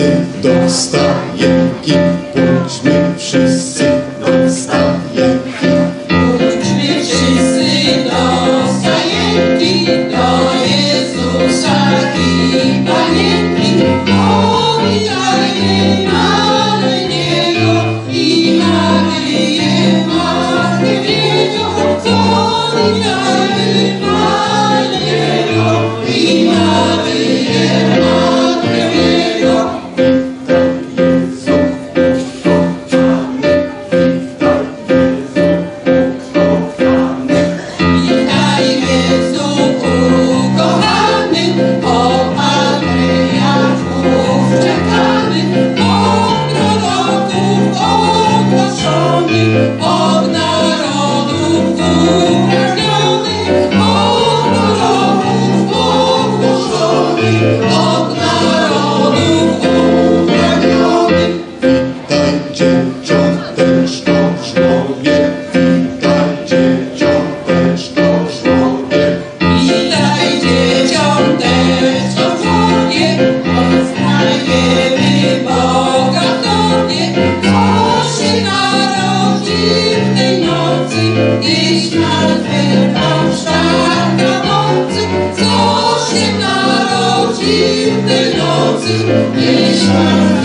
wszyscy do stajenki, pójdźmy wszyscy is my